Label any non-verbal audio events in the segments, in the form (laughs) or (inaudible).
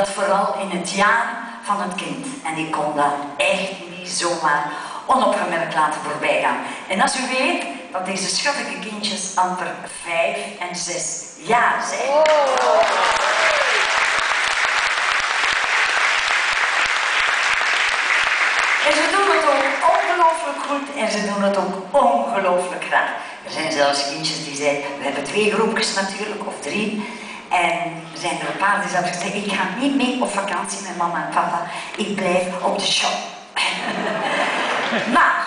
vooral in het jaar van het kind. En die kon dat echt niet zomaar onopgemerkt laten voorbij gaan. En als u weet dat deze schattige kindjes amper vijf en zes jaar zijn. En ze doen het ook ongelooflijk goed en ze doen het ook ongelooflijk graag. Er zijn zelfs kindjes die zeggen, we hebben twee groepjes natuurlijk, of drie. En zijn er een paar die zelfs zeggen, ik ga niet mee op vakantie met mama en papa, ik blijf op de show. (laughs) maar,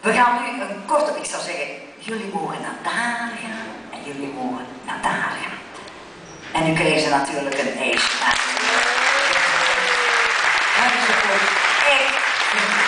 we gaan nu een korte, ik zou zeggen, jullie mogen naar daar gaan en jullie mogen naar daar gaan. En nu krijgen ze natuurlijk een ijsje. Voor echt.